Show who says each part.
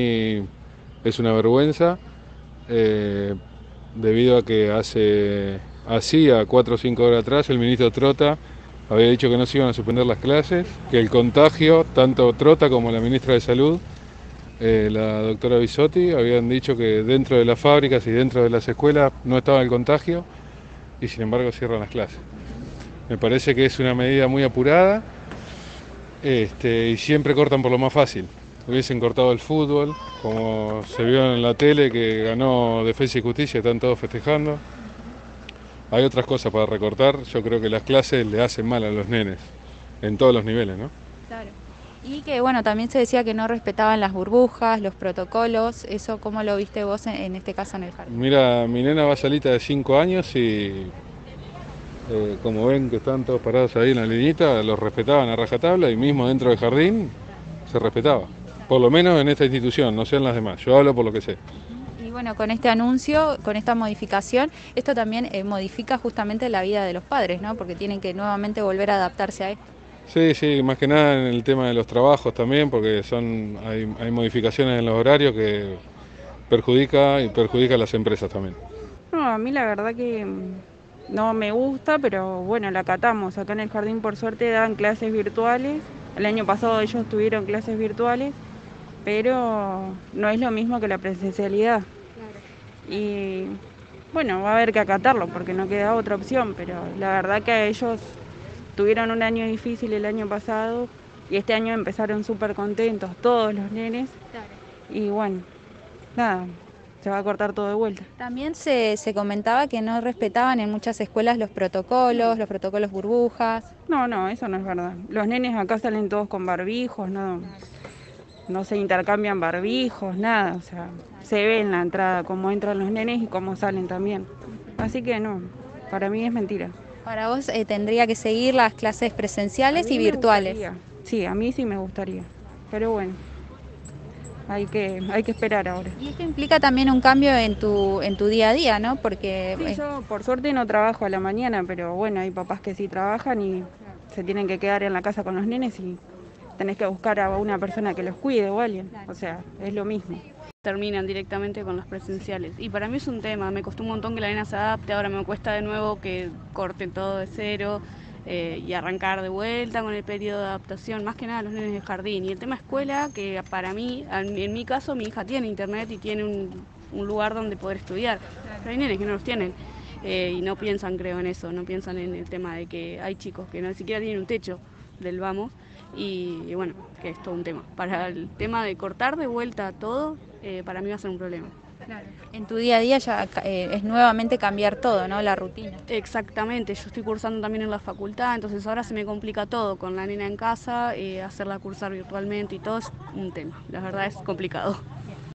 Speaker 1: Es una vergüenza eh, debido a que hace así, a cuatro o cinco horas atrás, el ministro Trota había dicho que no se iban a suspender las clases, que el contagio, tanto Trota como la ministra de Salud, eh, la doctora Bisotti, habían dicho que dentro de las fábricas y dentro de las escuelas no estaba el contagio y sin embargo cierran las clases. Me parece que es una medida muy apurada este, y siempre cortan por lo más fácil hubiesen cortado el fútbol, como se vio en la tele que ganó Defensa y Justicia, están todos festejando. Hay otras cosas para recortar, yo creo que las clases le hacen mal a los nenes, en todos los niveles, ¿no?
Speaker 2: Claro. Y que bueno, también se decía que no respetaban las burbujas, los protocolos, eso cómo lo viste vos en, este caso en el jardín.
Speaker 1: Mira, mi nena va salita de 5 años y eh, como ven que están todos parados ahí en la linita, los respetaban a rajatabla y mismo dentro del jardín se respetaba por lo menos en esta institución, no sean las demás. Yo hablo por lo que sé.
Speaker 2: Y bueno, con este anuncio, con esta modificación, esto también eh, modifica justamente la vida de los padres, ¿no? Porque tienen que nuevamente volver a adaptarse a esto.
Speaker 1: Sí, sí, más que nada en el tema de los trabajos también, porque son hay, hay modificaciones en los horarios que perjudica y perjudica a las empresas también.
Speaker 3: No, a mí la verdad que no me gusta, pero bueno, la acatamos. Acá en el jardín por suerte dan clases virtuales. El año pasado ellos tuvieron clases virtuales pero no es lo mismo que la presencialidad. Y bueno, va a haber que acatarlo porque no queda otra opción, pero la verdad que ellos tuvieron un año difícil el año pasado y este año empezaron súper contentos, todos los nenes. Y bueno, nada, se va a cortar todo de vuelta.
Speaker 2: También se, se, comentaba que no respetaban en muchas escuelas los protocolos, los protocolos burbujas.
Speaker 3: No, no, eso no es verdad. Los nenes acá salen todos con barbijos, no no se intercambian barbijos, nada, o sea, se ve en la entrada cómo entran los nenes y cómo salen también. Así que no, para mí es mentira.
Speaker 2: Para vos eh, tendría que seguir las clases presenciales y virtuales.
Speaker 3: Sí, a mí sí me gustaría, pero bueno. Hay que, hay que esperar ahora.
Speaker 2: Y esto implica también un cambio en tu, en tu día a día, ¿no? Porque
Speaker 3: sí, yo por suerte no trabajo a la mañana, pero bueno, hay papás que sí trabajan y se tienen que quedar en la casa con los nenes y tenés que buscar a una persona que los cuide o alguien. O sea, es lo mismo.
Speaker 4: Terminan directamente con los presenciales. Y para mí es un tema, me costó un montón que la nena se adapte, ahora me cuesta de nuevo que corten todo de cero. Eh, y arrancar de vuelta con el periodo de adaptación, más que nada los nenes de jardín. Y el tema escuela, que para mí, en, mi caso, mi hija tiene internet y tiene un, lugar donde poder estudiar. Pero hay nenes que no los tienen. Eh, y no piensan, creo, en eso, no piensan en el tema de que hay chicos que no siquiera tienen un techo del vamos y, bueno, que es todo un tema. Para el tema de cortar de vuelta todo, eh, para mí va a ser un problema.
Speaker 2: Claro. En tu día a día ya eh, es nuevamente cambiar todo, ¿no? La rutina.
Speaker 4: Exactamente, yo estoy cursando también en la facultad, entonces ahora se me complica todo con la nena en casa, eh, hacerla cursar virtualmente y todo es un tema, la verdad es complicado.